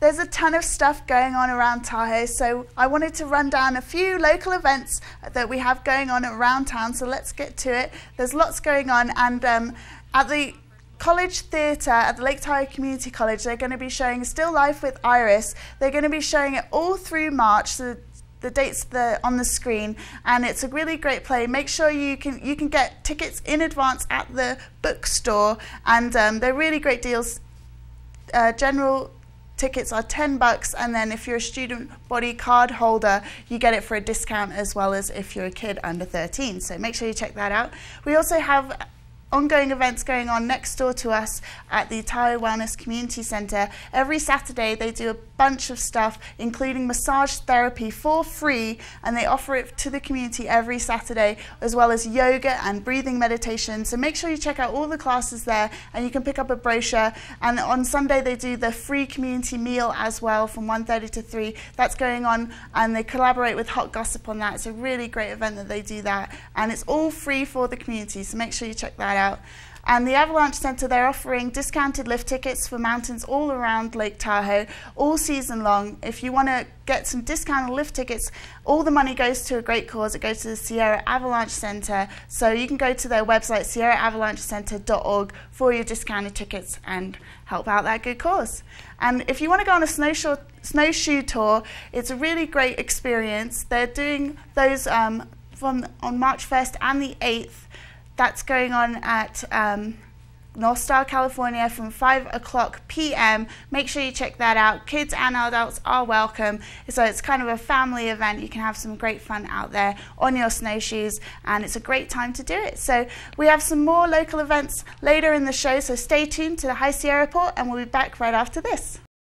there's a ton of stuff going on around Tahoe, so I wanted to run down a few local events that we have going on around town. So let's get to it. There's lots going on, and um, at the College Theatre at the Lake Tahoe Community College, they're going to be showing Still Life with Iris. They're going to be showing it all through March. So the dates the, on the screen, and it's a really great play. Make sure you can you can get tickets in advance at the bookstore, and um, they're really great deals. Uh, general tickets are 10 bucks and then if you're a student body card holder you get it for a discount as well as if you're a kid under 13 so make sure you check that out. We also have ongoing events going on next door to us at the Tahoe Wellness Community Centre. Every Saturday they do a bunch of stuff, including massage therapy for free, and they offer it to the community every Saturday, as well as yoga and breathing meditation. So make sure you check out all the classes there, and you can pick up a brochure. And on Sunday they do the free community meal as well from 1.30 to 3. That's going on, and they collaborate with Hot Gossip on that. It's a really great event that they do that, and it's all free for the community. So make sure you check that out out. And the Avalanche Centre, they're offering discounted lift tickets for mountains all around Lake Tahoe all season long. If you want to get some discounted lift tickets, all the money goes to a great cause. It goes to the Sierra Avalanche Centre. So you can go to their website, sierraavalanchecentre.org, for your discounted tickets and help out that good cause. And if you want to go on a snowshoe, snowshoe tour, it's a really great experience. They're doing those um, from on March 1st and the 8th. That's going on at um, Northstar, California from 5 o'clock p.m. Make sure you check that out. Kids and adults are welcome. So it's kind of a family event. You can have some great fun out there on your snowshoes, and it's a great time to do it. So we have some more local events later in the show, so stay tuned to the High Sierra Report, and we'll be back right after this.